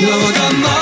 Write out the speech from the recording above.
今わかん